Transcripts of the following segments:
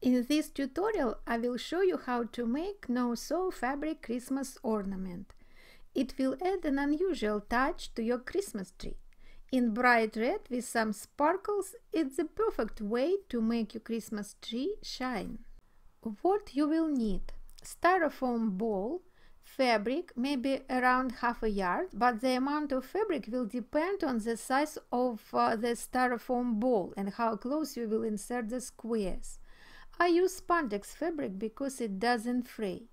In this tutorial I will show you how to make no-sew fabric Christmas ornament. It will add an unusual touch to your Christmas tree. In bright red with some sparkles, it's the perfect way to make your Christmas tree shine. What you will need styrofoam ball, fabric maybe around half a yard, but the amount of fabric will depend on the size of uh, the styrofoam ball and how close you will insert the squares. I use spandex fabric because it doesn't fray.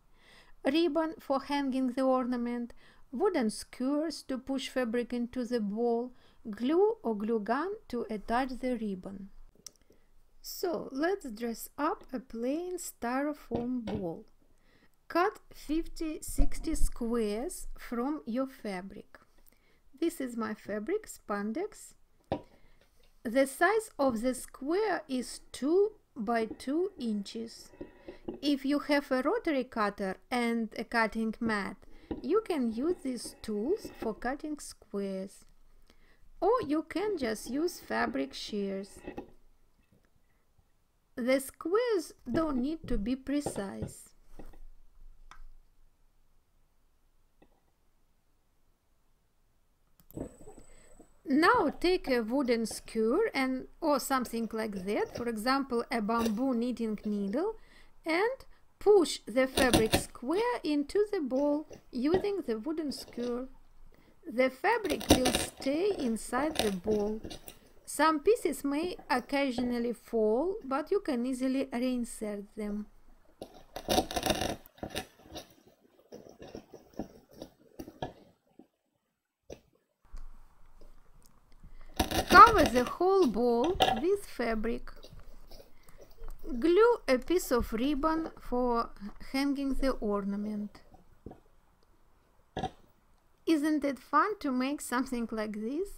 Ribbon for hanging the ornament, wooden skewers to push fabric into the ball, glue or glue gun to attach the ribbon. So let's dress up a plain styrofoam ball. Cut 50-60 squares from your fabric. This is my fabric, spandex. The size of the square is 2 by 2 inches. If you have a rotary cutter and a cutting mat, you can use these tools for cutting squares. Or you can just use fabric shears. The squares don't need to be precise. Now take a wooden skewer and or something like that, for example a bamboo knitting needle and push the fabric square into the ball using the wooden skewer. The fabric will stay inside the ball. Some pieces may occasionally fall, but you can easily reinsert them. Cover the whole ball with fabric. Glue a piece of ribbon for hanging the ornament. Isn't it fun to make something like this?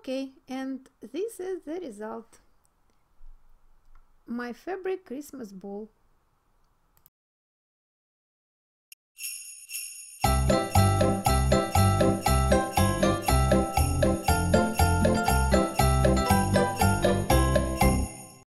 Okay, and this is the result. My fabric Christmas ball.